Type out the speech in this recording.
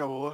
acabó.